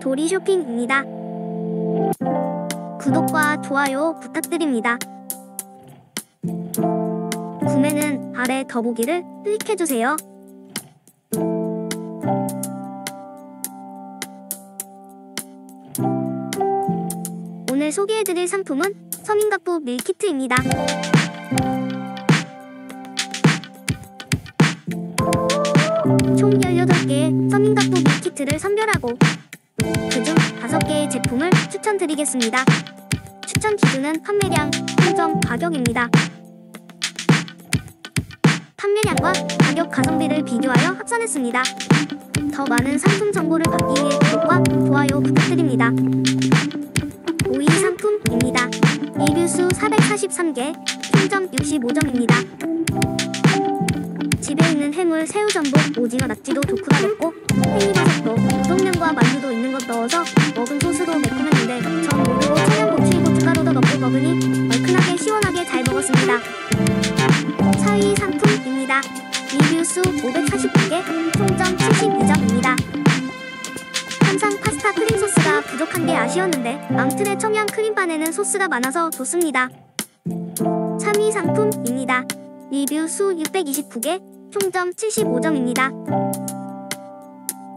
도리 쇼핑입니다. 구독과 좋아요 부탁드립니다. 구매는 아래 더보기를 클릭해주세요. 오늘 소개해드릴 상품은 서민각부 밀키트입니다. 총 18개의 서민각부 밀키트를 선별하고 그중 5개의 제품을 추천드리겠습니다. 추천 기준은 판매량, 한정 가격입니다. 판매량과 가격 가성비를 비교하여 합산했습니다. 더 많은 상품 정보를 받기 위해 구독과 좋아요 부탁드립니다. 5위 상품입니다. 리뷰 수 443개, 총점 65점입니다. 집에 있는 해물, 새우 전복, 오징어, 낙지도 좋구나 먹고 팽이버섯도 얼큰하게 시원하게 잘 먹었습니다. 4위 상품입니다. 리뷰 수 549개, 총점 72점입니다. 항상 파스타 크림 소스가 부족한 게 아쉬웠는데 앙틀의 청양 크림반에는 소스가 많아서 좋습니다. 3위 상품입니다. 리뷰 수 629개, 총점 75점입니다.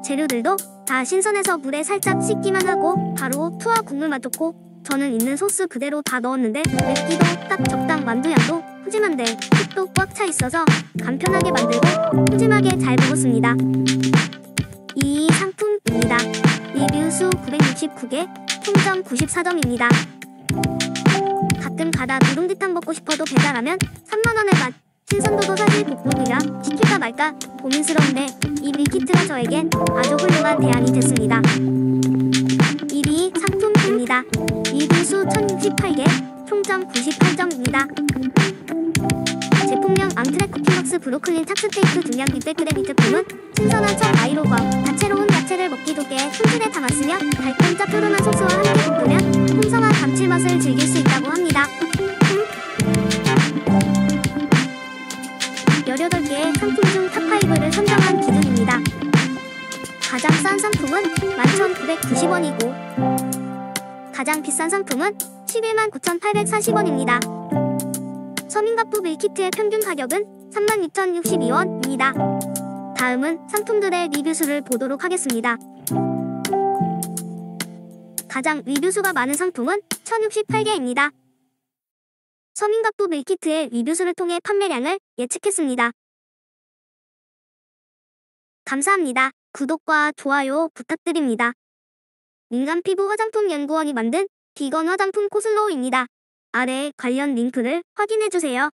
재료들도 다 신선해서 물에 살짝 씻기만 하고 바로 투하 국물만 좋고 저는 있는 소스 그대로 다 넣었는데 맵기도 딱 적당 만두향도 푸짐한데 흙도 꽉 차 있어서 간편하게 만들고 푸짐하게 잘 먹었습니다. 2위 상품입니다. 리뷰 수 969개, 총점 94점입니다. 가끔 가다 누룽지탕 먹고 싶어도 배달하면 3만원의 맛 신선도도 사실 복불이라 시킬까 말까 고민스러운데 이 밀키트가 저에겐 아주 훌륭한 대안이 됐습니다. 제품명 앙트레 쿠키박스 브로콜린 탁스테이크 중량 600g 이 제품은 신선한 첫 아이로과 다채로운 야채를 먹기 좋게 손질에 담았으며 달콤 짭조름한 소스와 함께 볶으면 풍성한 감칠맛을 즐길 수 있다고 합니다. 18개의 상품 중 top5를 선정한 기준입니다. 가장 싼 상품은 11,990원이고 가장 비싼 상품은 11만 9,840원입니다. 서민갑부 밀키트의 평균 가격은 36,062원입니다. 다음은 상품들의 리뷰수를 보도록 하겠습니다. 가장 리뷰수가 많은 상품은 1068개입니다. 서민각부 밀키트의 리뷰수를 통해 판매량을 예측했습니다. 감사합니다. 구독과 좋아요 부탁드립니다. 민간 피부 화장품 연구원이 만든 비건 화장품 코슬로우입니다. 아래 관련 링크를 확인해주세요.